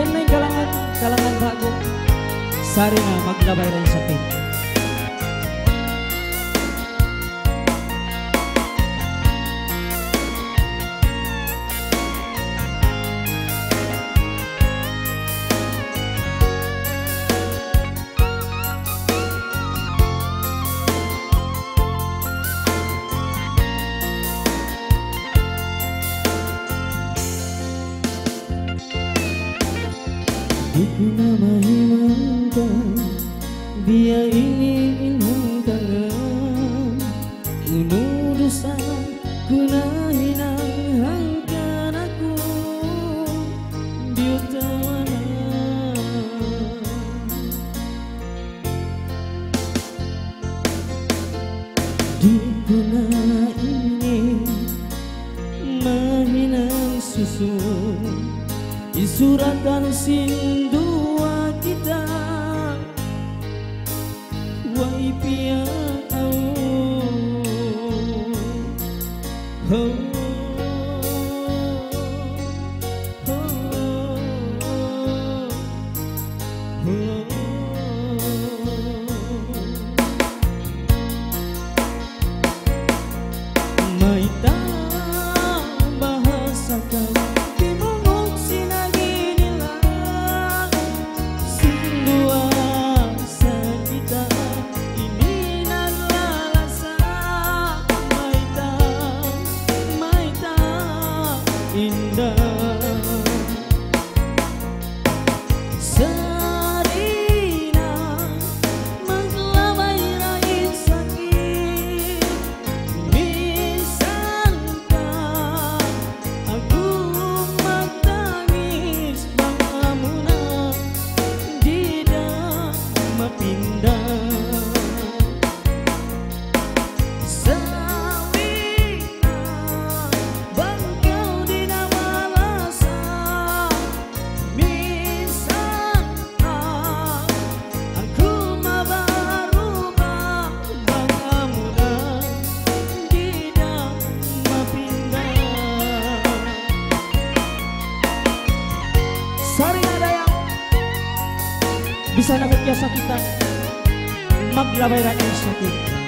Yan kalangan kalangan galangan, galangan bago. Sari na, magdabay rin sa team. Buku nama hilangkan Dia ingin hilangkan Menudusan Kuna hinang Hangkan aku Diutawana Di kuna ini Mahinang susu Disuratan sin pi indah. Bisa nagot kita, maglabay ra sa kita.